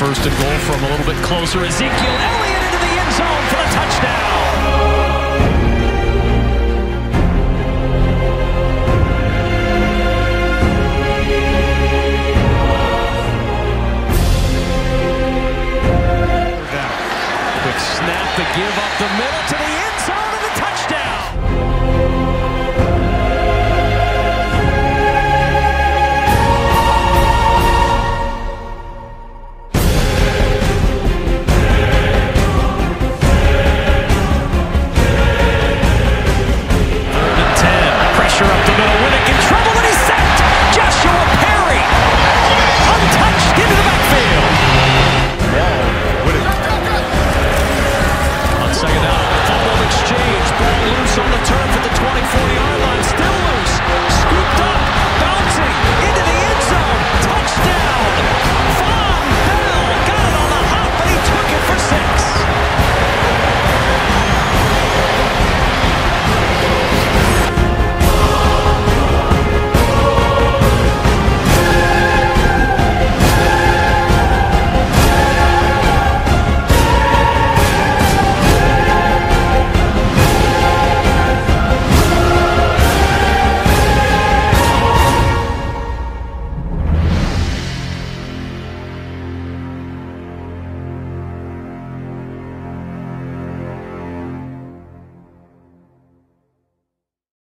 First and goal from a little bit closer. Ezekiel Elliott into the end zone for the touchdown. Snap to give up the middle